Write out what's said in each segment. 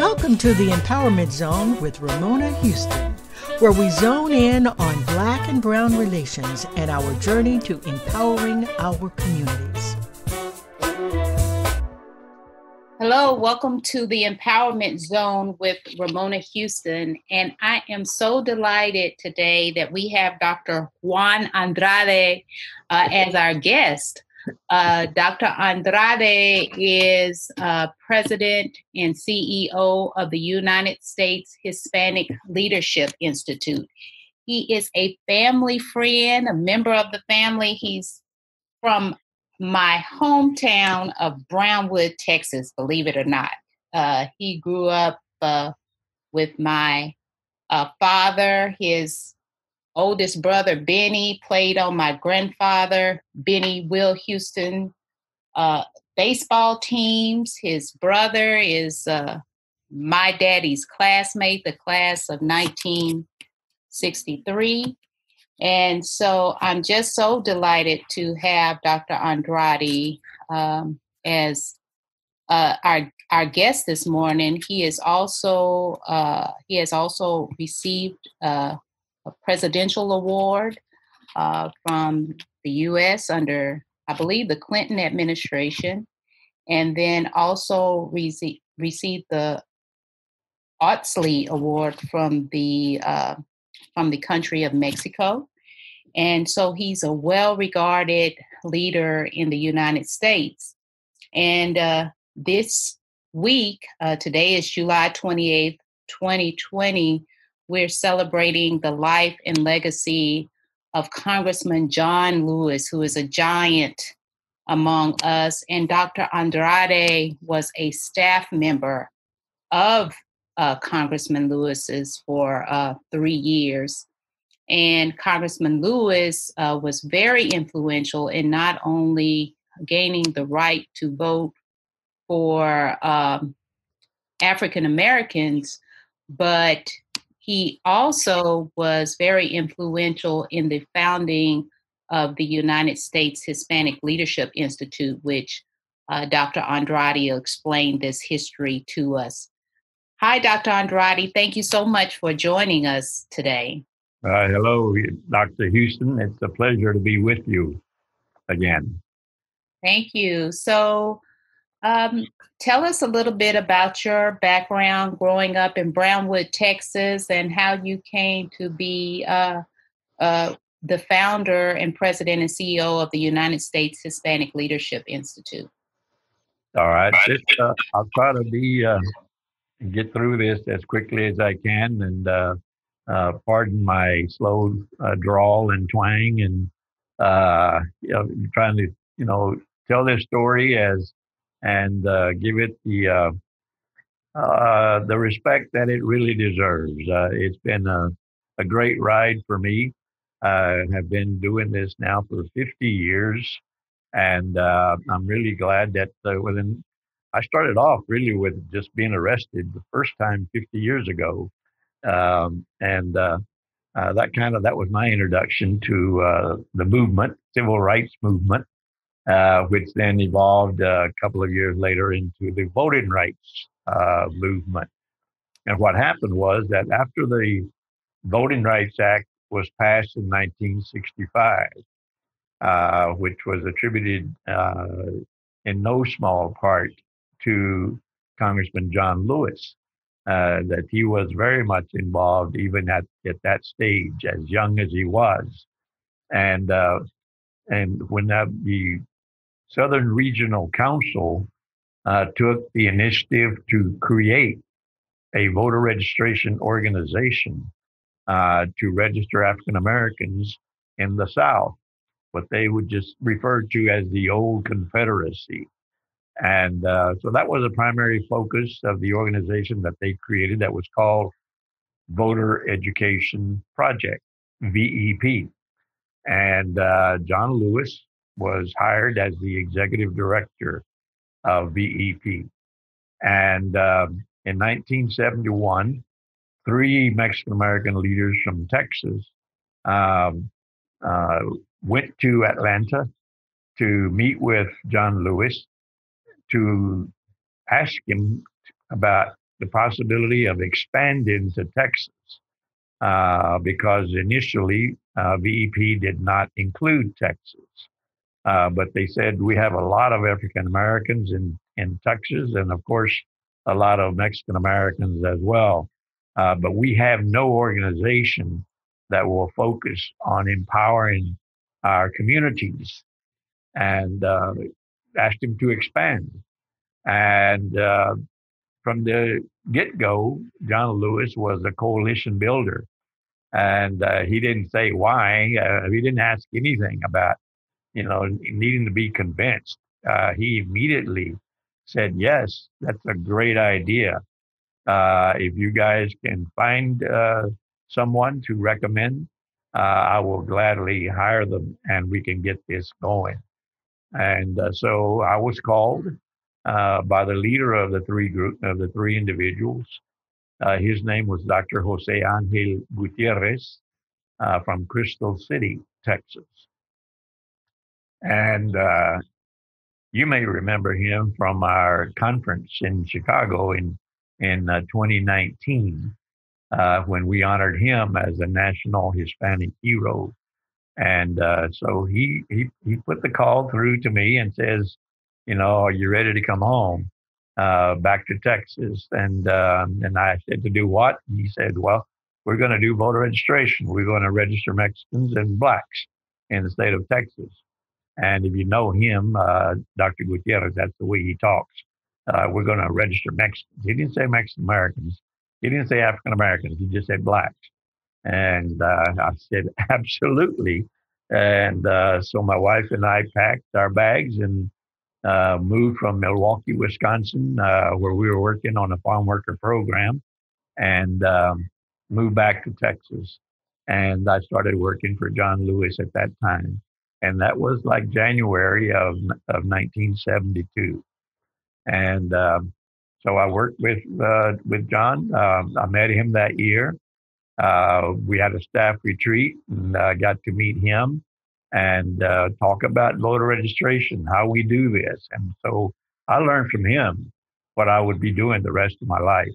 Welcome to the Empowerment Zone with Ramona Houston, where we zone in on Black and Brown relations and our journey to empowering our communities. Hello, welcome to the Empowerment Zone with Ramona Houston. And I am so delighted today that we have Dr. Juan Andrade uh, as our guest. Uh, Dr. Andrade is uh, president and CEO of the United States Hispanic Leadership Institute. He is a family friend, a member of the family. He's from my hometown of Brownwood, Texas, believe it or not. Uh, he grew up uh, with my uh, father, his oldest brother Benny played on my grandfather Benny Will Houston uh, baseball teams. His brother is uh, my daddy's classmate, the class of 1963. And so I'm just so delighted to have Dr. Andrade um, as uh, our our guest this morning. He is also uh, he has also received uh, presidential award uh, from the U.S. under, I believe, the Clinton administration, and then also rece- received the Ohtli Award from the uh, from the country of Mexico, and so he's a well-regarded leader in the United States. And uh, this week, uh, today is July twenty eighth, twenty twenty we're celebrating the life and legacy of Congressman John Lewis, who is a giant among us. And Dr. Andrade was a staff member of uh, Congressman Lewis's for uh, three years. And Congressman Lewis uh, was very influential in not only gaining the right to vote for um, African Americans, but he also was very influential in the founding of the United States Hispanic Leadership Institute, which uh, Dr. Andrade explained this history to us. Hi, Dr. Andrade. Thank you so much for joining us today. Uh, hello, Dr. Houston. It's a pleasure to be with you again. Thank you. So, um, tell us a little bit about your background growing up in Brownwood, Texas, and how you came to be uh, uh, the founder and president and CEO of the United States Hispanic Leadership Institute. All right, Just, uh, I'll try to be uh, get through this as quickly as I can, and uh, uh, pardon my slow drawl and twang, and you know, trying to you know tell this story as and uh, give it the uh, uh, the respect that it really deserves. Uh, it's been a, a great ride for me. I have been doing this now for 50 years, and uh, I'm really glad that uh, within I started off really with just being arrested the first time 50 years ago, um, and that kind of that was my introduction to the movement, civil rights movement, uh, which then evolved uh, a couple of years later into the voting rights uh, movement. And what happened was that after the Voting Rights Act was passed in 1965, uh, which was attributed uh, in no small part to Congressman John Lewis, that he was very much involved even at, at that stage, as young as he was. And and when that the Southern Regional Council uh, took the initiative to create a voter registration organization uh, to register African Americans in the South, what they would just refer to as the old Confederacy. And uh, so that was a primary focus of the organization that they created that was called Voter Education Project, VEP. And uh, John Lewis was hired as the executive director of VEP. And um, in 1971, three Mexican American leaders from Texas um, uh, went to Atlanta to meet with John Lewis to ask him about the possibility of expanding to Texas uh, because initially uh, VEP did not include Texas. Uh, but they said we have a lot of African Americans in, in Texas, and of course, a lot of Mexican Americans as well. Uh, but we have no organization that will focus on empowering our communities and uh, asked him to expand. And uh, from the get go, John Lewis was a coalition builder. And uh, he didn't say why. Uh, he didn't ask anything about, you know, needing to be convinced. Uh, he immediately said, yes, that's a great idea. Uh, if you guys can find uh, someone to recommend, uh, I will gladly hire them and we can get this going. And so I was called uh, by the leader of the three group of the three individuals. Uh, his name was Dr. Jose Angel Gutierrez uh, from Crystal City, Texas. And uh, you may remember him from our conference in Chicago in in uh, 2019 uh, when we honored him as a national Hispanic hero. And so he, he he put the call through to me and says, you know, are you ready to come home uh, back to Texas? And um, and I said, to do what? And he said, well, we're going to do voter registration. We're going to register Mexicans and blacks in the state of Texas. And if you know him, uh, Dr. Gutierrez, that's the way he talks. Uh, we're going to register Mexicans. He didn't say Mexican Americans. He didn't say African Americans. He just said blacks. And uh, I said, absolutely. And uh, so my wife and I packed our bags and uh, moved from Milwaukee, Wisconsin, uh, where we were working on a farm worker program, and um, moved back to Texas. And I started working for John Lewis at that time. And that was like January of, of 1972. And um, so I worked with, uh, with John. Um, I met him that year. Uh, we had a staff retreat and I got to meet him and uh, talk about voter registration, how we do this. And so I learned from him what I would be doing the rest of my life.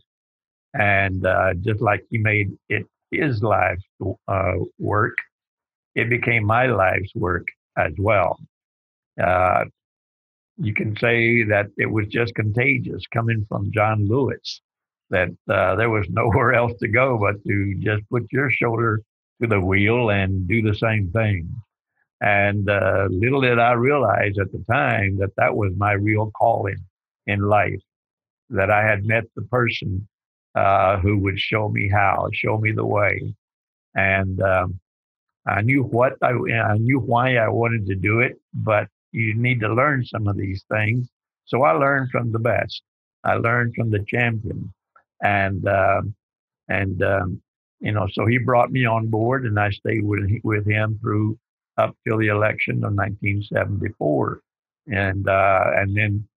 And uh, just like he made it his life uh, work, it became my life's work as well. Uh, you can say that it was just contagious coming from John Lewis, that uh, there was nowhere else to go but to just put your shoulder to the wheel and do the same thing. And uh, little did I realize at the time that that was my real calling in life, that I had met the person uh, who would show me how, show me the way. And um, I knew what I, I knew why I wanted to do it, but you need to learn some of these things. So I learned from the best. I learned from the champion, and uh, and um, you know, so he brought me on board, and I stayed with with him through up till the election of 1974. And, uh, and then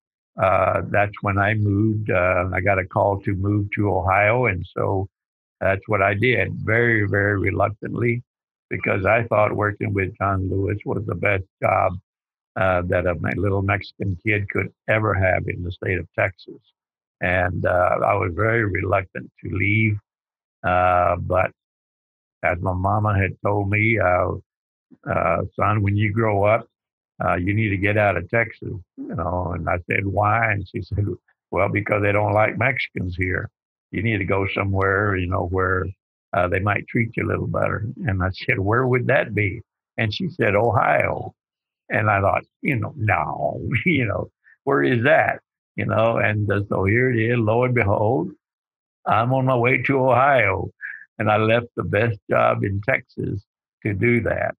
uh, that's when I moved. Uh, I got a call to move to Ohio. And so that's what I did very, very reluctantly because I thought working with John Lewis was the best job uh, that a little Mexican kid could ever have in the state of Texas. And uh, I was very reluctant to leave. Uh, but as my mama had told me, uh, son, when you grow up, uh, you need to get out of Texas, you know. And I said, why? And she said, well, because they don't like Mexicans here. You need to go somewhere, you know, where uh, they might treat you a little better. And I said, where would that be? And she said, Ohio. And I thought, you know, no, you know, where is that? You know, and uh, so here it is, lo and behold, I'm on my way to Ohio. And I left the best job in Texas to do that.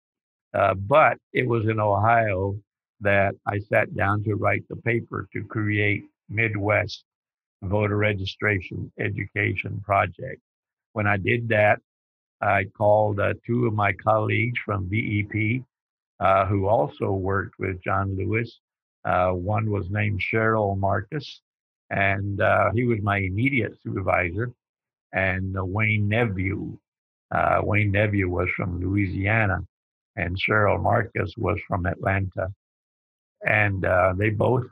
Uh, but it was in Ohio that I sat down to write the paper to create Midwest Voter Registration Education Project. When I did that, I called uh, two of my colleagues from VEP uh, who also worked with John Lewis. Uh, one was named Cheryl Marcus, and uh, he was my immediate supervisor, and Wayne Nepveux. Wayne Nepveux was from Louisiana and Cheryl Marcus was from Atlanta. And uh, they both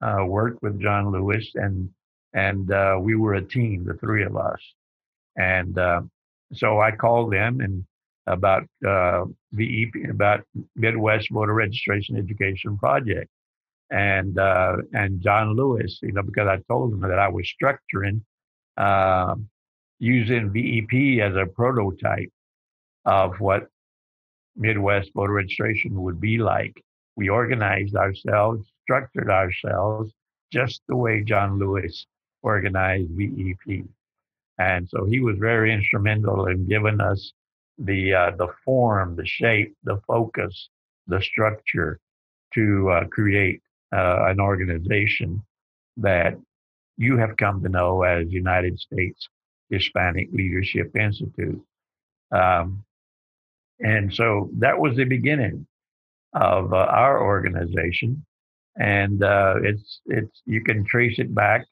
uh, worked with John Lewis, and and uh, we were a team, the three of us. And uh, so I called them and about uh, VEP, about Midwest Voter Registration Education Project, and uh, and John Lewis, you know, because I told them that I was structuring uh, using VEP as a prototype of what Midwest voter registration would be like. We organized ourselves, structured ourselves just the way John Lewis organized VEP. And so he was very instrumental in giving us the uh, the form, the shape, the focus, the structure to uh, create uh, an organization that you have come to know as United States Hispanic Leadership Institute. Um, and so that was the beginning of uh, our organization, and uh, it's it's you can trace it back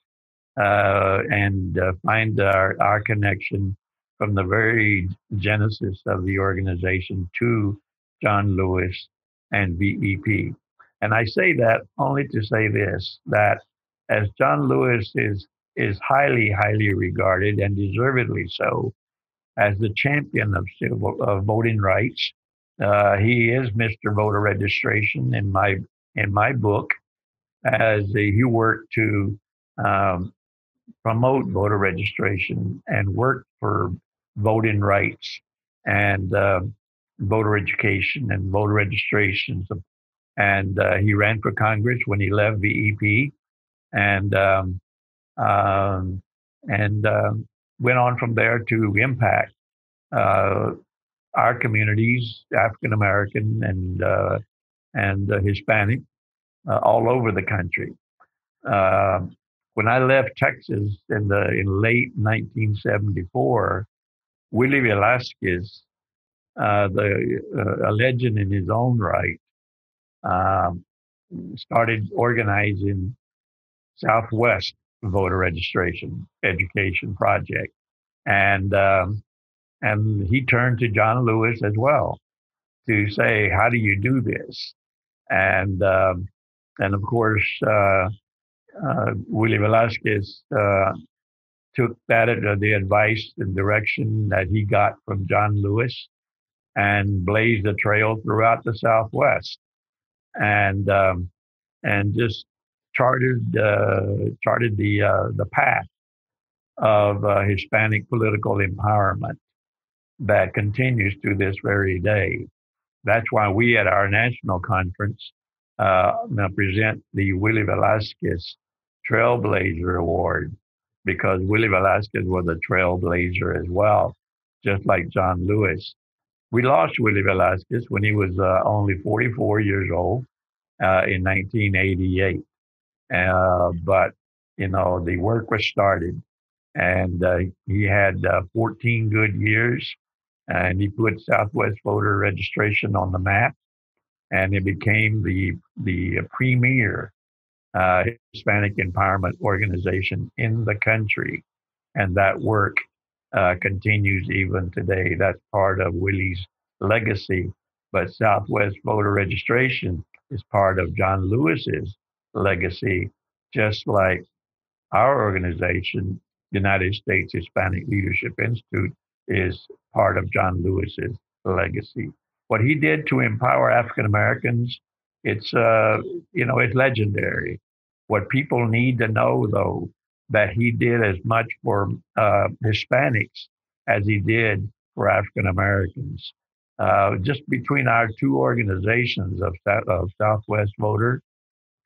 uh, and uh, find our our connection from the very genesis of the organization to John Lewis and VEP. And I say that only to say this that as John Lewis is is highly, highly regarded and deservedly so as the champion of civil of voting rights. Uh, he is Mr. Voter Registration in my in my book, as he worked to um, promote voter registration and work for voting rights and uh, voter education and voter registrations. And uh, he ran for Congress when he left VEP, and um, um, and um, went on from there to impact uh, our communities, African American and uh, and Hispanic, uh, all over the country. When I left Texas in the in late 1974, Willie Velasquez, uh, the uh, a legend in his own right, um, started organizing Southwest voter registration education project, and um, and he turned to John Lewis as well to say, "How do you do this?" And um, and of course, uh, uh, Willie Velasquez uh, took that uh, the advice and direction that he got from John Lewis and blazed a trail throughout the Southwest, and um, and just charted uh, charted the uh, the path of uh, Hispanic political empowerment that continues to this very day. That's why we at our national conference uh, present the Willie Velasquez Trailblazer Award because Willie Velasquez was a trailblazer as well, just like John Lewis. We lost Willie Velasquez when he was uh, only 44 years old uh, in 1988. Uh, but, you know, the work was started and uh, he had uh, 14 good years and he put Southwest voter registration on the map and it became the, the premier uh, Hispanic empowerment organization in the country. And that work uh, continues even today. That's part of Willie's legacy. But Southwest voter registration is part of John Lewis's legacy, just like our organization, United States Hispanic Leadership Institute, is part of John Lewis's legacy. What he did to empower African Americans, it's uh, you know, it's legendary. What people need to know, though, that he did as much for uh, Hispanics as he did for African Americans. Uh, just between our two organizations of, of Southwest Voter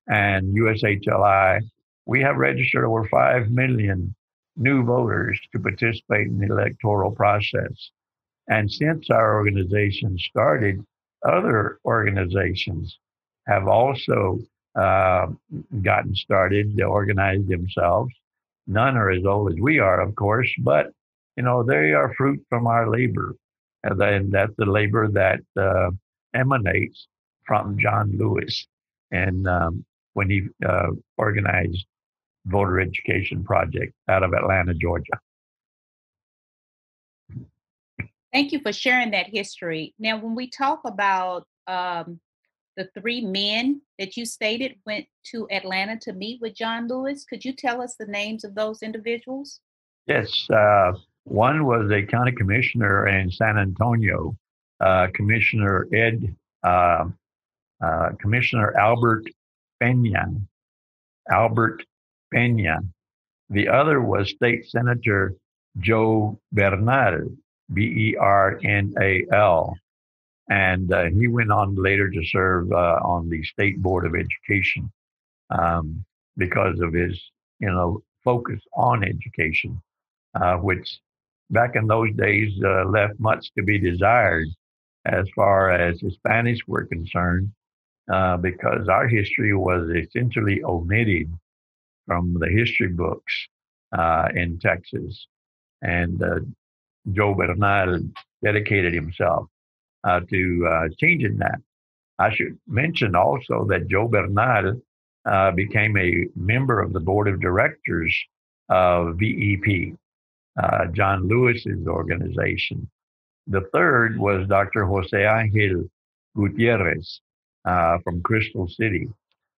and USHLI, we have registered over 5 million new voters to participate in the electoral process. And since our organization started, other organizations have also uh, gotten started to organize themselves. None are as old as we are, of course, but you know they are fruit from our labor, and then that's the labor that uh, emanates from John Lewis, and um, when he uh, organized voter education project out of Atlanta, Georgia. Thank you for sharing that history. Now, when we talk about um, the three men that you stated went to Atlanta to meet with John Lewis. Could you tell us the names of those individuals? Yes. Uh, one was a county commissioner in San Antonio, uh, Commissioner Ed, uh, uh Commissioner Albert Pena. Albert Pena. The other was State Senator Joe Bernal, B E R N A L. And uh, he went on later to serve uh, on the State Board of Education um, because of his, you know, focus on education, uh, which back in those days uh, left much to be desired as far as Hispanics were concerned, uh, because our history was essentially omitted from the history books uh, in Texas. And Joe Bernal dedicated himself uh, to uh, changing that. I should mention also that Joe Bernal uh, became a member of the board of directors of VEP, uh, John Lewis's organization. The third was Dr. Jose Angel Gutierrez uh, from Crystal City,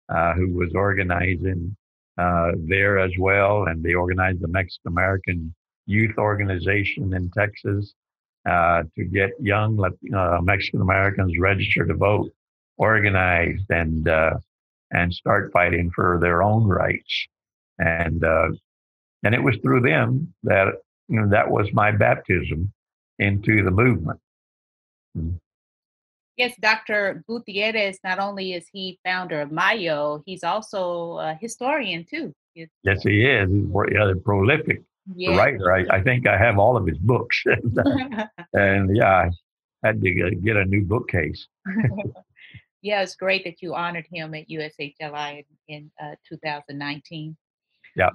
uh, who was organizing there as well, and they organized the Mexican American Youth Organization in Texas uh, to get young uh, Mexican Americans registered to vote, organized, and uh, and start fighting for their own rights. And uh, and it was through them that you know that was my baptism into the movement. Hmm. Yes, Dr. Gutierrez, not only is he founder of Mayo, he's also a historian too. Yes, he is. He's yeah, prolific yeah. writer. I, I think I have all of his books. and, yeah, I had to get a new bookcase. yeah, it's great that you honored him at USHLI in, in uh, 2019. Yeah.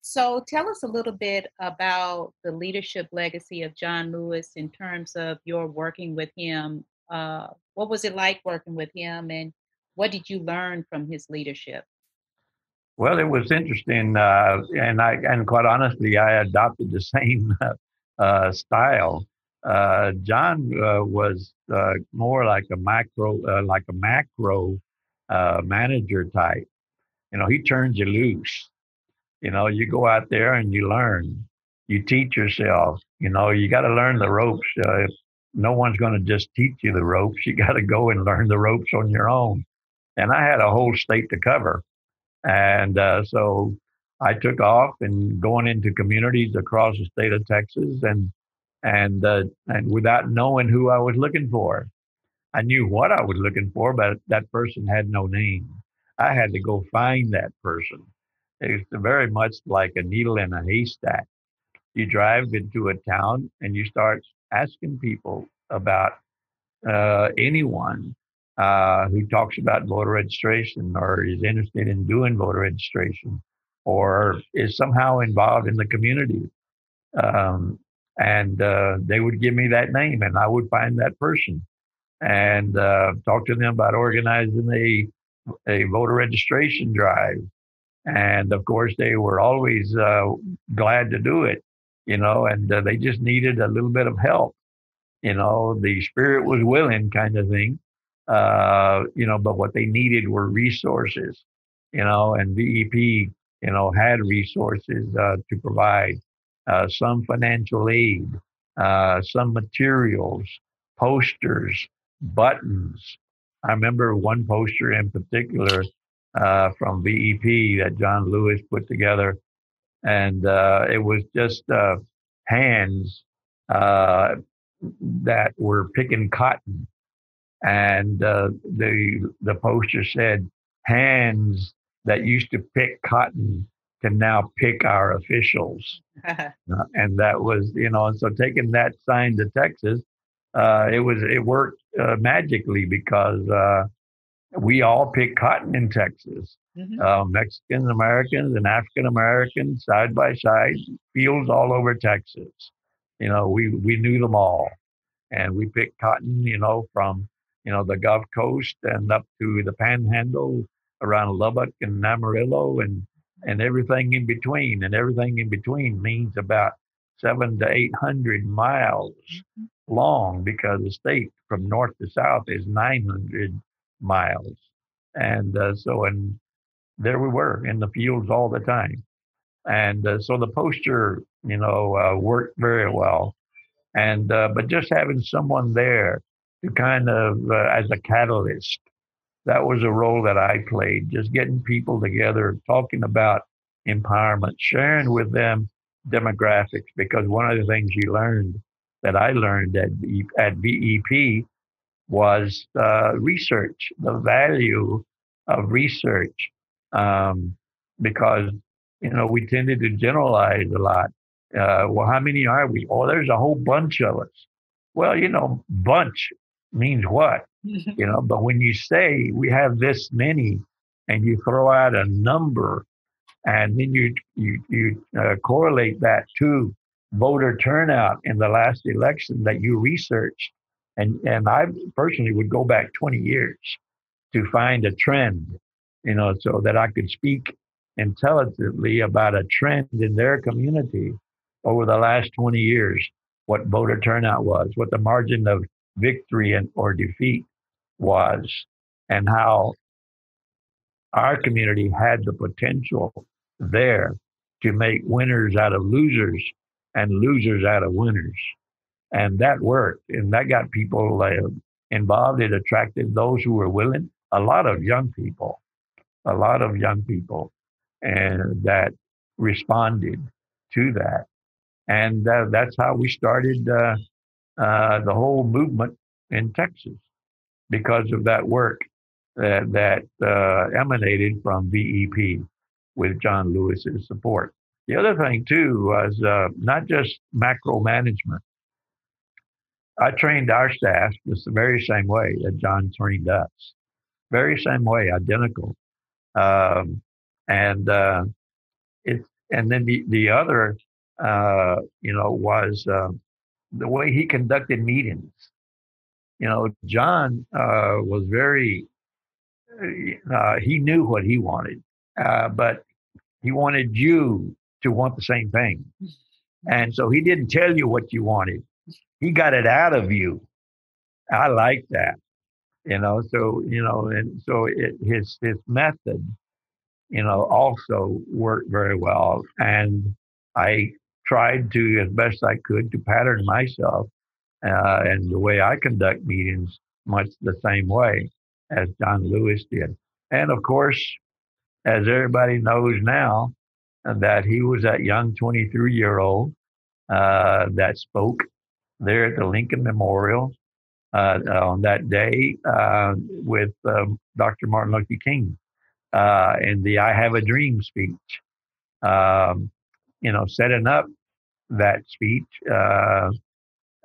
So tell us a little bit about the leadership legacy of John Lewis in terms of your working with him. Uh, what was it like working with him, and what did you learn from his leadership? Well, it was interesting, uh, and I and quite honestly, I adopted the same uh, style. Uh, John uh, was uh, more like a macro, uh, like a macro manager type. You know, he turns you loose. You know, you go out there and you learn. You teach yourself. You know, you got to learn the ropes. no one's going to just teach you the ropes. You got to go and learn the ropes on your own. And I had a whole state to cover and uh, so I took off and going into communities across the state of Texas and and uh, and without knowing who I was looking for. I knew what I was looking for, but that person had no name. I had to go find that person. It's very much like a needle in a haystack. You drive into a town and you start asking people about uh, anyone uh, who talks about voter registration or is interested in doing voter registration or is somehow involved in the community. Um, and uh, they would give me that name and I would find that person and uh, talk to them about organizing a, a voter registration drive. And of course, they were always uh, glad to do it, you know, and uh, they just needed a little bit of help. You know, the spirit was willing kind of thing uh, you know, but what they needed were resources, you know, and VEP, you know, had resources uh, to provide uh, some financial aid, uh, some materials, posters, buttons. I remember one poster in particular uh, from VEP that John Lewis put together, and it was just hands that were picking cotton and uh, the the poster said, "Hands that used to pick cotton can now pick our officials," uh, and that was you know, and so taking that sign to Texas, uh, it was it worked uh, magically because uh, we all pick cotton in Texas. Mm-hmm. Uh, Mexican Americans and African Americans side by side, fields all over Texas. You know, we we knew them all, and we picked cotton. You know, from you know, the Gulf Coast and up to the Panhandle around Lubbock and Amarillo and and everything in between. And everything in between means about seven to eight hundred miles long because the state from north to south is nine hundred miles. And uh, so, and there we were in the fields all the time. And uh, so the poster, you know, uh, worked very well. And, uh, but just having someone there kind of, uh, as a catalyst, that was a role that I played, just getting people together, talking about empowerment, sharing with them demographics, because one of the things you learned that I learned at, at VEP was uh, research, the value of research, um, because you know we tended to generalize a lot. Uh, well, how many are we? Oh, there's a whole bunch of us. Well, you know, bunch means what? you know, but when you say we have this many, and you throw out a number, and then you you you uh, correlate that to voter turnout in the last election that you researched, and and I personally would go back 20 years to find a trend, you know, so that I could speak intelligently about a trend in their community over the last 20 years, what voter turnout was, what the margin of victory and or defeat was, and how our community had the potential there to make winners out of losers and losers out of winners. And that worked. And that got people uh, involved. It attracted those who were willing, a lot of young people, a lot of young people, and that responded to that. And uh, that's how we started uh, uh the whole movement in Texas because of that work that, that uh, emanated from VEP with John Lewis's support. The other thing too was uh, not just macro management. I trained our staff just the very same way that John trained us, very same way, identical. Um, and uh, it, and then the the other, uh, you know, was uh, the way he conducted meetings. You know, John uh, was very. Uh, he knew what he wanted, uh, but he wanted you to want the same thing. And so he didn't tell you what you wanted. He got it out of you. I like that. You know, so you know, and so it, his his method, you know, also worked very well. And I tried to, as best I could, to pattern myself uh, and the way I conduct meetings much the same way as John Lewis did. And of course, as everybody knows now, that he was that young 23 year old uh, that spoke there at the Lincoln Memorial uh, on that day uh, with um, Dr. Martin Luther King uh, in the I Have a Dream speech. Um, you know, setting up that speech uh,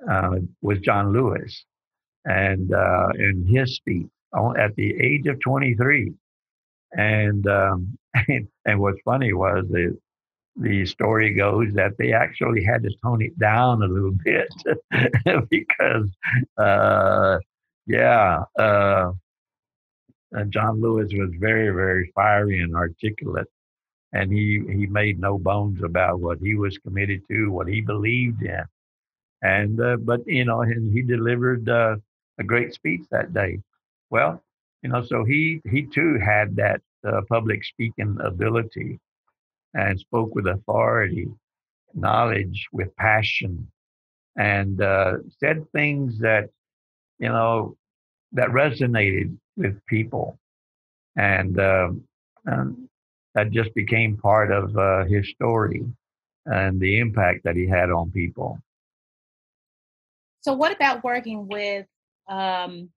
uh, was John Lewis. And in his speech at the age of 23, and um, and what's funny was the the story goes that they actually had to tone it down a little bit because uh, yeah uh, uh, John Lewis was very very fiery and articulate and he he made no bones about what he was committed to what he believed in. And uh, but you know and he delivered uh, a great speech that day. Well you know, so he he too had that uh, public speaking ability and spoke with authority, knowledge, with passion, and uh, said things that you know that resonated with people, and, um, and that just became part of uh, his story and the impact that he had on people. So, what about working with um,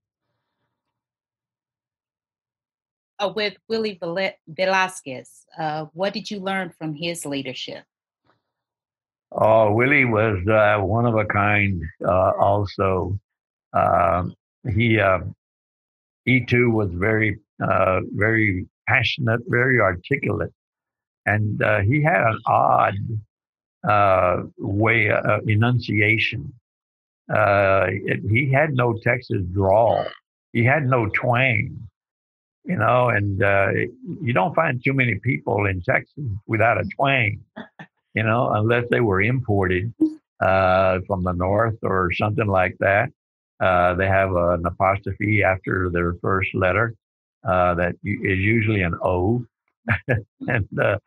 uh, with Willie Velasquez. Uh, what did you learn from his leadership? Oh, Willie was uh, one of a kind. Uh, also, um, he um, he too was very uh, very passionate, very articulate, and uh, he had an odd way of enunciation. It, he had no Texas drawl. He had no twang you know, and uh, you don't find too many people in Texas without a twang, you know, unless they were imported uh, from the north or something like that. Uh, they have an apostrophe after their first letter uh, that is usually an O. and uh,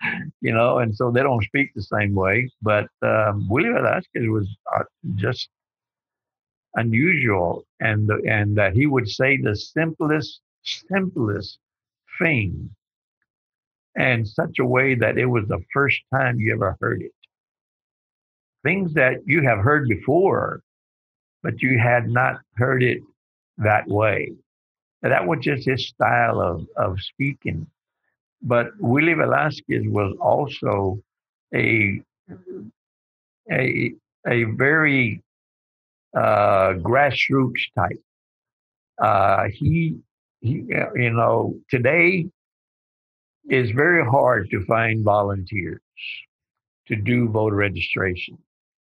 you know, and so they don't speak the same way. But um, Willie Velasquez was uh, just unusual, and and that he would say the simplest, simplest thing, in such a way that it was the first time you ever heard it. Things that you have heard before, but you had not heard it that way. That was just his style of, of speaking. But Willie Velasquez was also a a a very uh, grassroots type. Uh, he he you know today is very hard to find volunteers to do voter registration,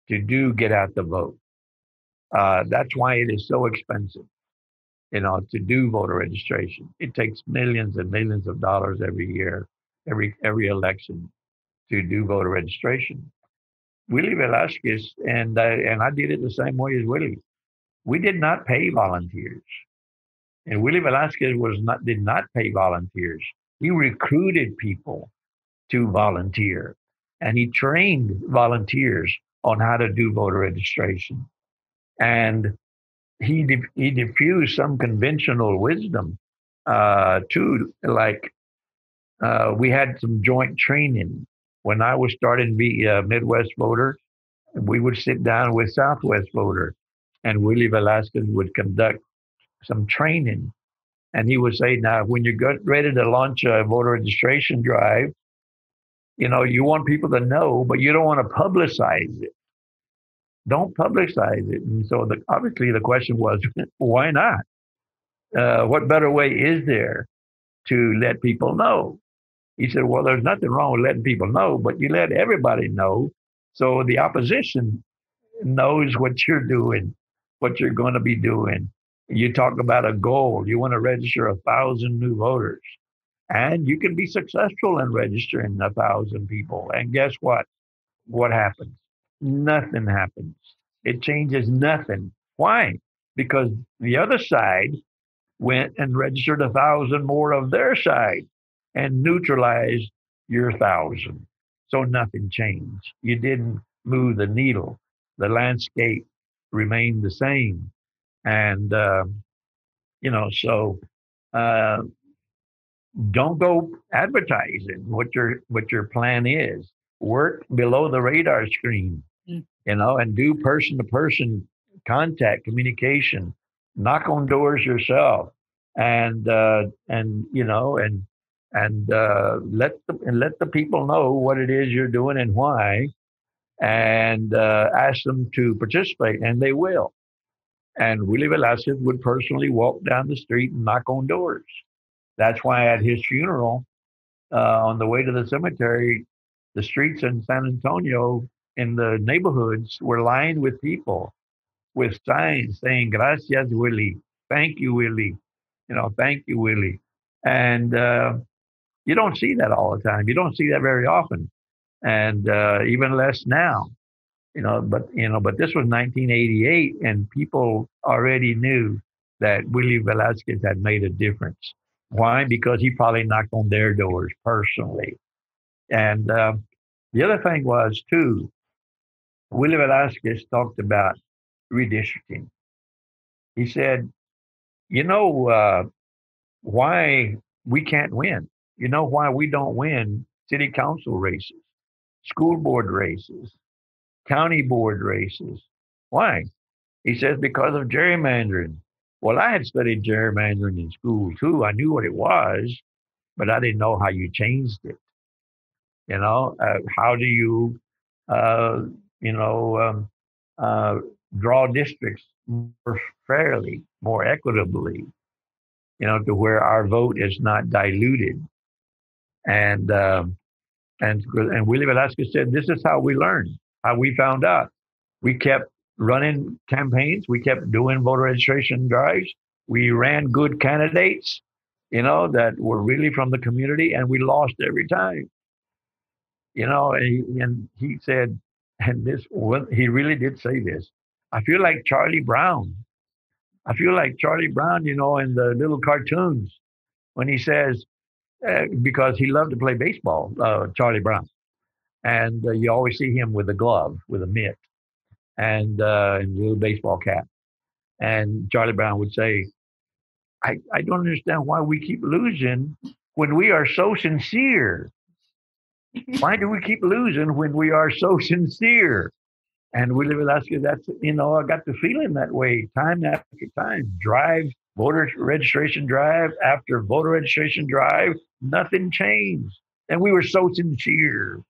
to do get out the vote. Uh, that's why it is so expensive, you know, to do voter registration. It takes millions and millions of dollars every year, every every election, to do voter registration. Willie Velasquez and I, and I did it the same way as Willie. We did not pay volunteers, and Willie Velasquez was not did not pay volunteers. He recruited people to volunteer, and he trained volunteers on how to do voter registration and he he diffused some conventional wisdom uh, too. Like uh, we had some joint training when I was starting the uh, Midwest voter. We would sit down with Southwest voter, and Willie Velasquez would conduct some training. And he would say, "Now, when you get ready to launch a voter registration drive, you know you want people to know, but you don't want to publicize it don't publicize it. And so the, obviously the question was, why not? Uh, what better way is there to let people know? He said, well, there's nothing wrong with letting people know, but you let everybody know so the opposition knows what you're doing, what you're going to be doing. You talk about a goal. You want to register a thousand new voters. And you can be successful in registering a thousand people. And guess what? What happens? Nothing happens. It changes nothing. Why? Because the other side went and registered a thousand more of their side and neutralized your thousand. So nothing changed. You didn't move the needle. The landscape remained the same. And, uh, you know, so uh, don't go advertising what your what your plan is. Work below the radar screen you know, and do person to person contact, communication, knock on doors yourself, and uh, and you know, and and uh, let the and let the people know what it is you're doing and why, and uh, ask them to participate, and they will. And Willie Velasquez would personally walk down the street and knock on doors. That's why at his funeral, uh, on the way to the cemetery, the streets in San Antonio in the neighborhoods were lined with people with signs saying "Gracias, Willie," "Thank you, Willie," you know, "Thank you, Willie," and uh, you don't see that all the time. You don't see that very often, and uh, even less now. You know, but you know, but this was 1988, and people already knew that Willie Velasquez had made a difference. Why? Because he probably knocked on their doors personally. And uh, the other thing was too, Willie Velasquez talked about redistricting. He said, you know uh, why we can't win? You know why we don't win city council races, school board races, county board races? Why? He says, because of gerrymandering. Well, I had studied gerrymandering in school too. I knew what it was, but I didn't know how you changed it. You know, uh, how do you uh, you know, um, uh, draw districts more fairly, more equitably, you know, to where our vote is not diluted. And um, and and Willie Velasquez said, "This is how we learned, how we found out. We kept running campaigns, we kept doing voter registration drives, we ran good candidates, you know, that were really from the community, and we lost every time." You know, and he, and he said, and this well, he really did say this. I feel like Charlie Brown. I feel like Charlie Brown, you know, in the little cartoons when he says, uh, because he loved to play baseball, uh, Charlie Brown. And uh, you always see him with a glove, with a mitt, and, uh, a little baseball cap. And Charlie Brown would say, I, I don't understand why we keep losing when we are so sincere. Why do we keep losing when we are so sincere? And Willie Velasquez, that's, you know, I got the feeling that way time after time. Drive, voter registration drive after voter registration drive, nothing changed. And we were so sincere.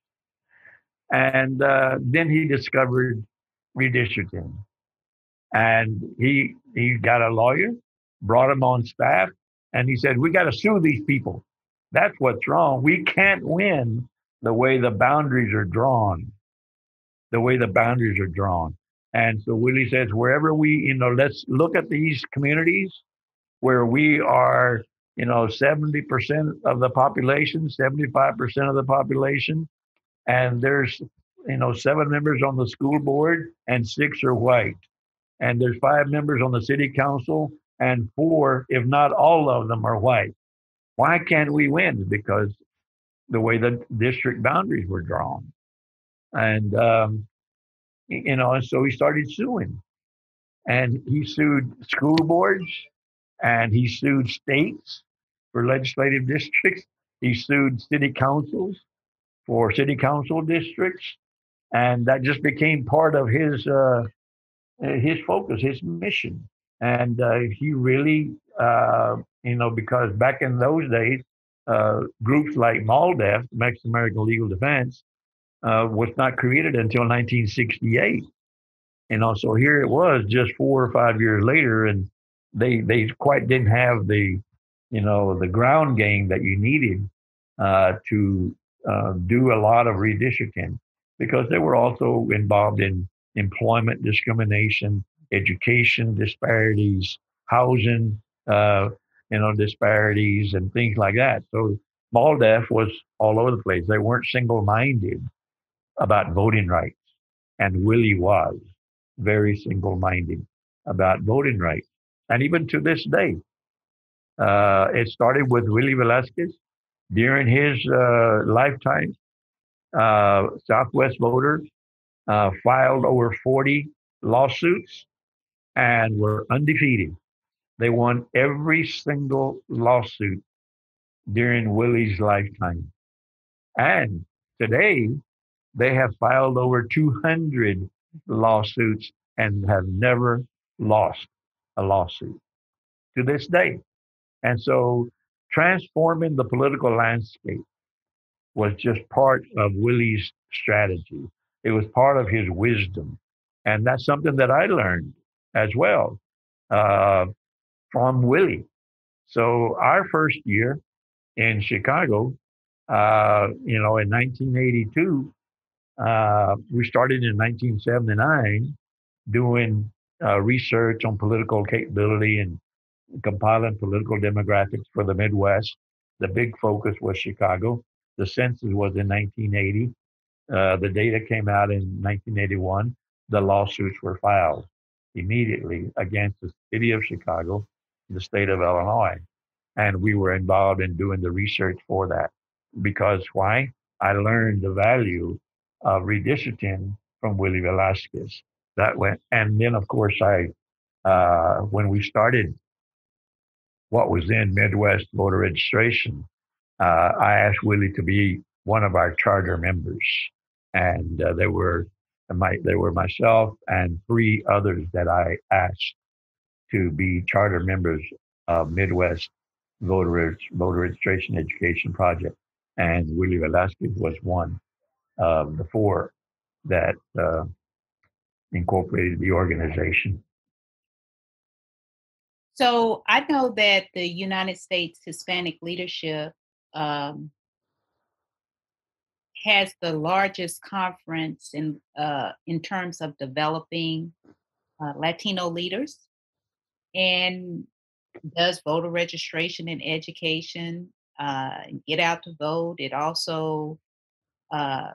And uh, then he discovered redistricting. And he he got a lawyer, brought him on staff, and he said, We got to sue these people. That's what's wrong. We can't win the way the boundaries are drawn. The way the boundaries are drawn. And so Willie says, wherever we, you know, let's look at these communities where we are, you know, 70% of the population, 75% of the population, and there's, you know, seven members on the school board and six are white and there's five members on the city council, and four, if not all of them, are white. Why can't we win? Because the way the district boundaries were drawn, and um, you know, and so he started suing, and he sued school boards, and he sued states for legislative districts. He sued city councils for city council districts, and that just became part of his uh, uh, his focus, his mission. And uh, he really, uh, you know, because back in those days, uh, groups like MALDEF, Mexican American Legal Defense, uh, was not created until 1968. And also here it was just four or five years later, and they they quite didn't have the, you know, the ground game that you needed uh, to do a lot of redistricting because they were also involved in employment discrimination, education disparities, housing, uh, you know, disparities and things like that. So MALDEF was all over the place. They weren't single-minded about voting rights. And Willie was very single-minded about voting rights. And even to this day, uh, it started with Willie Velasquez during his uh, lifetime. Uh, Southwest voters uh, filed over 40 lawsuits and were undefeated. They won every single lawsuit during Willie's lifetime. And today, they have filed over 200 lawsuits and have never lost a lawsuit to this day. And so, transforming the political landscape was just part of Willie's strategy. It was part of his wisdom. And that's something that I learned as well uh, from Willie. So our first year in Chicago, uh, you know, in 1982, uh, we started in 1979 doing uh, research on political capability and compiling political demographics for the Midwest. The big focus was Chicago. The census was in 1980. Uh, the data came out in 1981. The lawsuits were filed immediately against the city of Chicago, the state of Illinois. And we were involved in doing the research for that. Because why? I learned the value of redistricting from Willie Velasquez. That went, and then of course I, uh, when we started what was then Midwest voter registration, uh, I asked Willie to be one of our charter members and uh, there were my there were myself and three others that I asked to be charter members of Midwest Voter Voter Registration Education Project, and Willie Velasquez was one of the four that uh, incorporated the organization. So I know that the United States Hispanic Leadership um, has the largest conference in uh, in terms of developing uh, Latino leaders, and does voter registration and education. Uh, get out to vote. It also uh,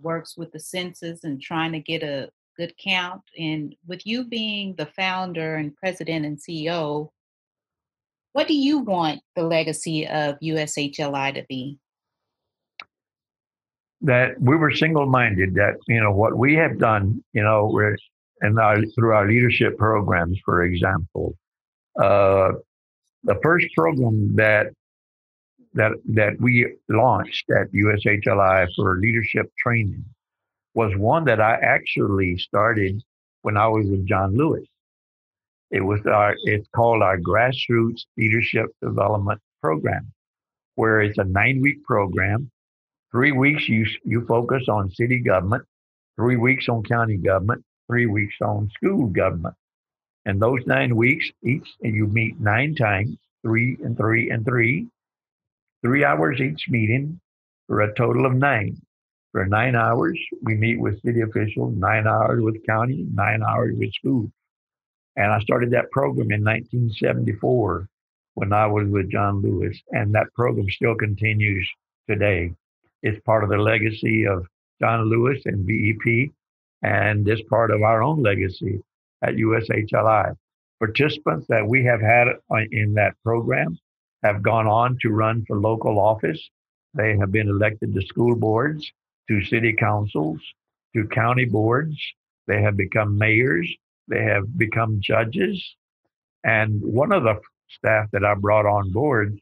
works with the census and trying to get a good count. And with you being the founder and president and CEO, what do you want the legacy of USHLI to be? That we were single-minded. That you know what we have done. You know, we're and our, through our leadership programs, for example, uh, the first program that that that we launched at USHLI for leadership training was one that I actually started when I was with John Lewis. It was our it's called our grassroots leadership development program, where it's a nine week program. Three weeks you you focus on city government, three weeks on county government, three weeks on school government. And those nine weeks, each you meet nine times, three and three and three, three hours each meeting for a total of nine. For nine hours, we meet with city officials, nine hours with county, nine hours with school. And I started that program in 1974 when I was with John Lewis. And that program still continues today. It's part of the legacy of John Lewis and VEP, and it's part of our own legacy at USHLI. Participants that we have had in that program have gone on to run for local office. They have been elected to school boards to city councils, to county boards. They have become mayors. They have become judges. And one of the staff that I brought on board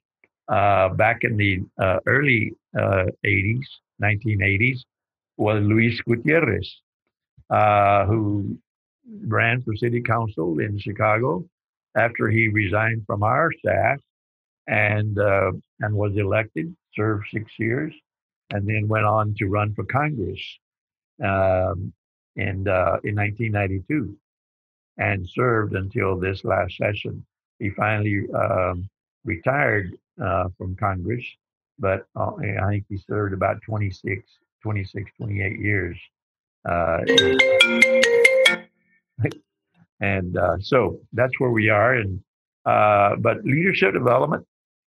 uh, back in the uh, early uh, 80s, 1980s, was Luis Gutierrez, uh, who ran for city council in Chicago after he resigned from our staff and uh, and was elected, served six years, and then went on to run for Congress um, in, uh, in 1992 and served until this last session. He finally um, retired uh, from Congress, but uh, I think he served about 26, 26 28 years. Uh, and uh, so that's where we are. And uh, but leadership development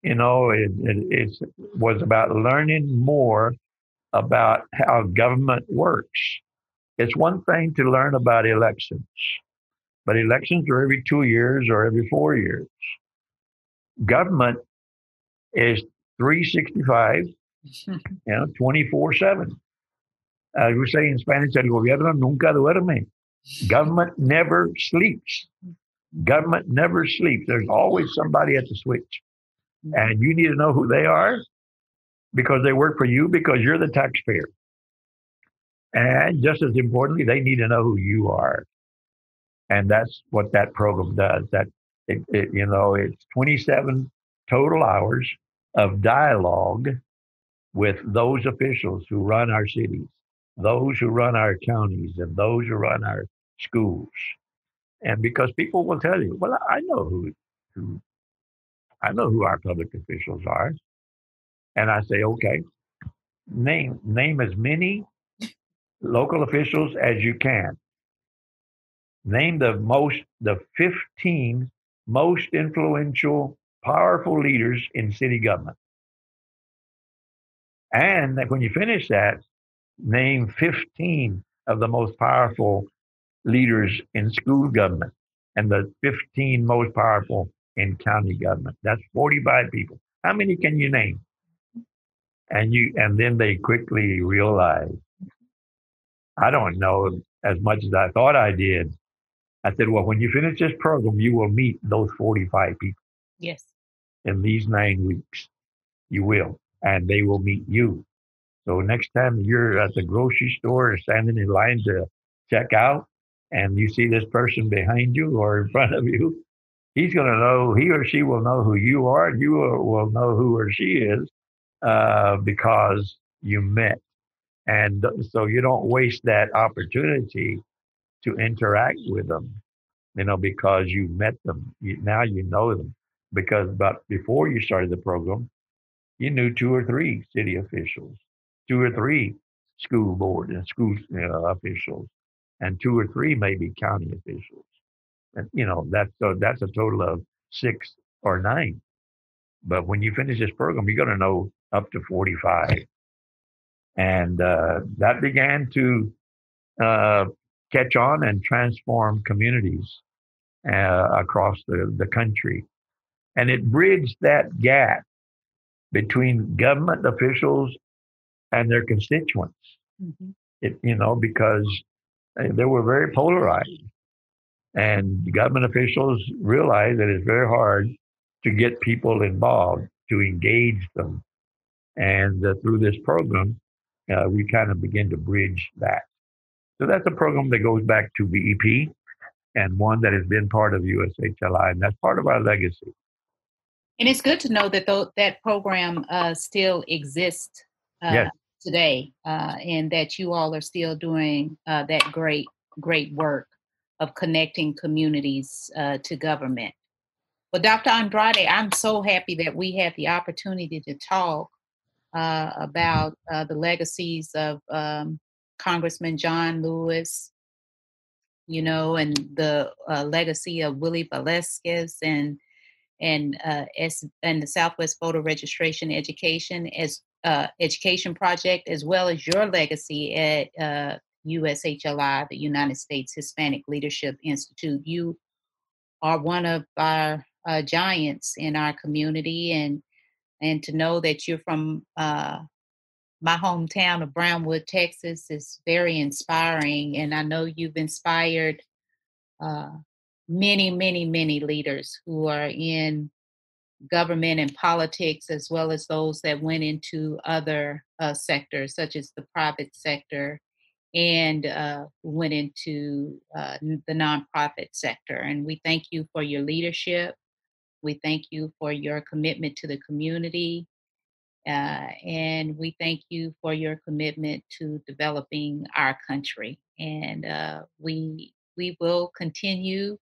you know, it, it was about learning more about how government works. It's one thing to learn about elections, but elections are every two years or every four years. Government is 365, you know, 24 7. As we say in Spanish, el gobierno nunca duerme. Government never sleeps. Government never sleeps. There's always somebody at the switch. And you need to know who they are because they work for you because you're the taxpayer. And just as importantly, they need to know who you are. And that's what that program does. That it, it, you know, it's 27 total hours of dialogue with those officials who run our cities, those who run our counties, and those who run our schools. And because people will tell you, well, I know who who I know who our public officials are. And I say, okay, name name as many local officials as you can. Name the most the 15 most influential, powerful leaders in city government. And when you finish that, name 15 of the most powerful leaders in school government and the 15 most powerful in county government. That's 45 people. How many can you name? And you and then they quickly realize, I don't know as much as I thought I did. I said, well, when you finish this program, you will meet those 45 people. Yes. In these nine weeks, you will, and they will meet you. So next time you're at the grocery store or standing in line to check out, and you see this person behind you or in front of you, he's going to know, he or she will know who you are, and you will know who or she is uh, because you met. And so you don't waste that opportunity to interact with them, you know, because you met them. You, now you know them. Because but before you started the program, you knew two or three city officials, two or three school board and school you know, officials, and two or three maybe county officials And you know that's so that's a total of six or nine. But when you finish this program, you're going to know up to 45. And uh, that began to uh, catch on and transform communities uh, across the, the country. And it bridged that gap between government officials and their constituents. Mm-hmm. It, you know, because they were very polarized. And government officials realize that it's very hard to get people involved, to engage them. And uh, through this program, uh, we kind of begin to bridge that. So that's a program that goes back to VEP and one that has been part of USHLI, and that's part of our legacy. And it's good to know that th- that program uh, still exists uh, yes. Today, uh, and that you all are still doing uh, that great, great work of connecting communities uh, to government. Well, Dr. Andrade, I'm so happy that we had the opportunity to talk uh, about the legacies of um, Congressman John Lewis, you know, and the legacy of Willie Velasquez and and uh, S- and the Southwest Voter Registration Education as uh, Education Project, as well as your legacy at uh, USHLI, the United States Hispanic Leadership Institute. You are one of our uh, giants in our community, and and to know that you're from uh, my hometown of Brownwood, Texas, is very inspiring, and I know you've inspired uh, many, many, many leaders who are in government and politics, as well as those that went into other uh, sectors, such as the private sector, and uh, went into uh, the nonprofit sector. And we thank you for your leadership. We thank you for your commitment to the community. Uh, and we thank you for your commitment to developing our country. And uh, we we will continue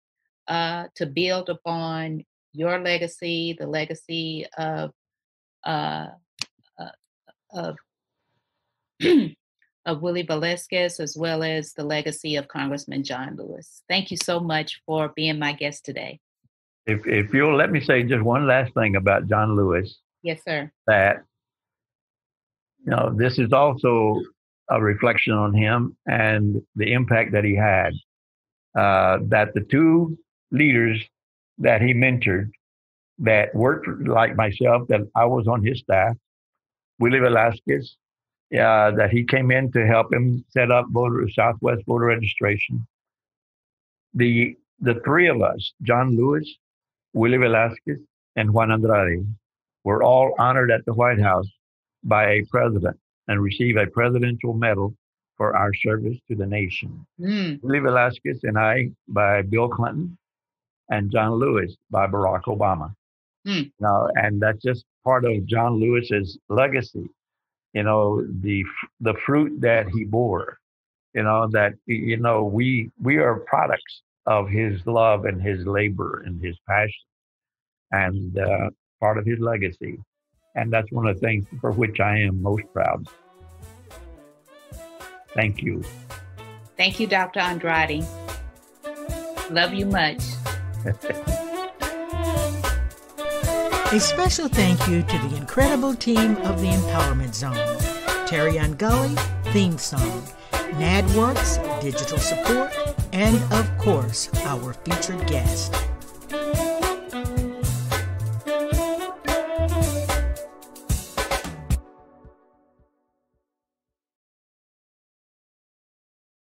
uh, to build upon your legacy, the legacy of uh, uh, of of Willie Velasquez, as well as the legacy of Congressman John Lewis. Thank you so much for being my guest today. If if you'll let me say just one last thing about John Lewis. Yes, sir. That you know, this is also a reflection on him and the impact that he had. Uh, that the two leaders that he mentored that worked like myself, that I was on his staff, Willie Velasquez, uh, that he came in to help him set up voter Southwest voter registration. The the three of us, John Lewis, Willie Velasquez, and Juan Andrade, were all honored at the White House by a president and received a presidential medal for our service to the nation. Mm. Willie Velasquez and I by Bill Clinton, and John Lewis by Barack Obama. Mm. You know, and that's just part of John Lewis's legacy. You know, the the fruit that he bore. You know that you know we we are products of his love and his labor and his passion, and uh, part of his legacy. And that's one of the things for which I am most proud. Thank you. Thank you, Dr. Andrade. Love you much. A special thank you to the incredible team of the Empowerment Zone. Terry Ungully, theme song, NADWorks, digital support, and of course, our featured guest.